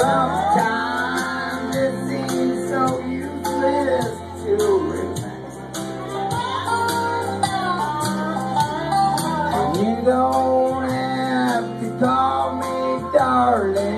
Sometimes it seems so useless to remember. You don't have to call me darling.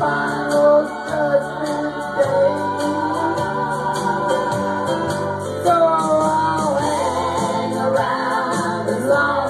final judgment day. So I'll hang around as long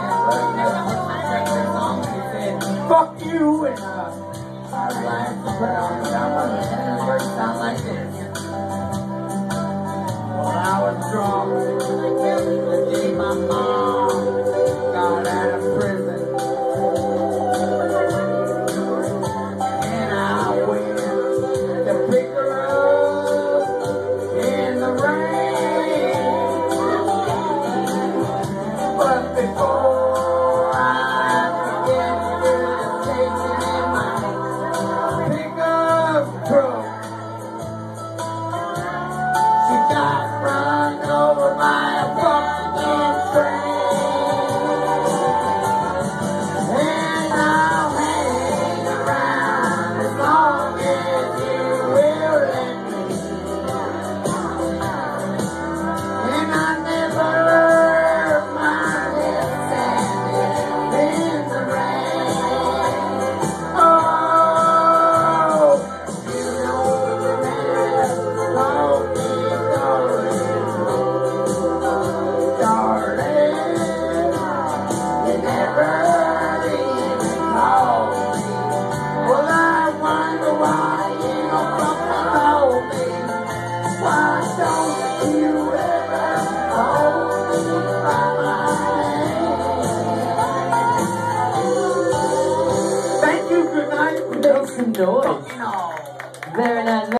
you and uh, I like to put on the album and first time like this. prosper. Thank you, good night. Make some noise.